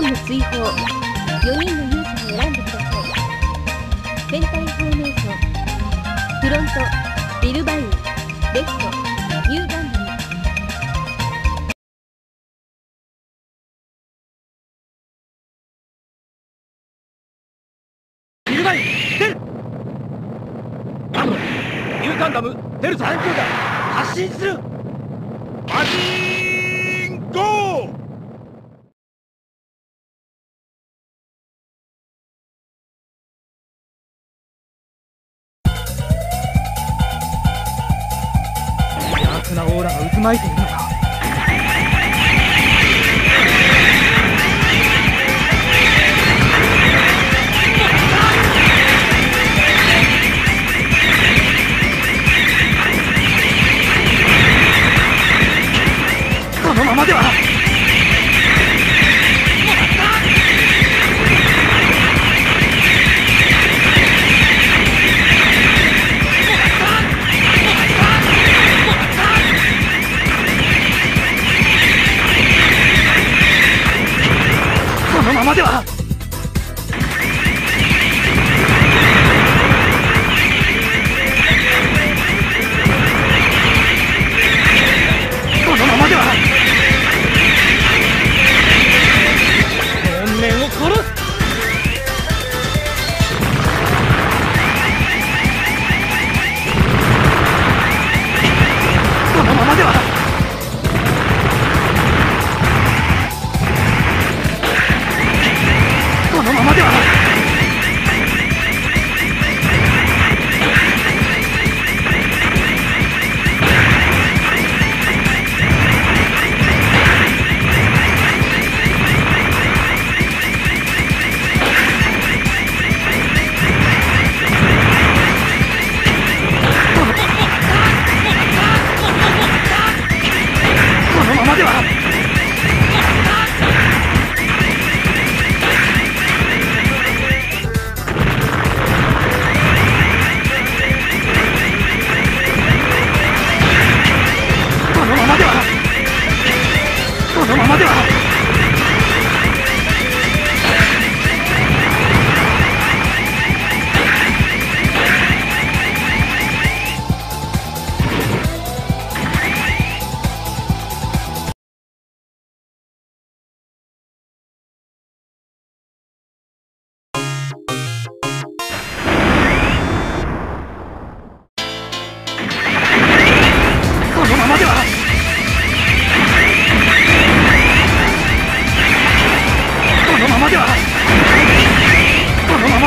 ム追放4人の。勇者を選んでください戦隊フォーメーションフロントビルバイユレフトニューガンダムビルバイ出るガンダムニューガンダム出るぞ3だ発進する発進ゴーオーラが渦巻いているのか。のままでは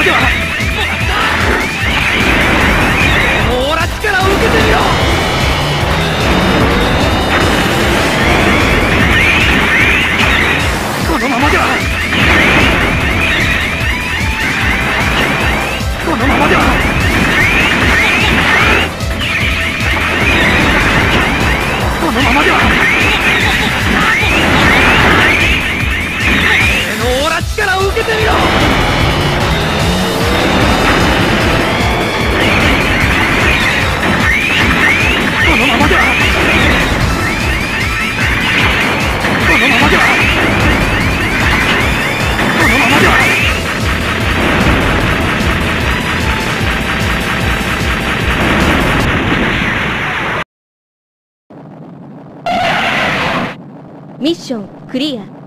Yeah. ミッションクリア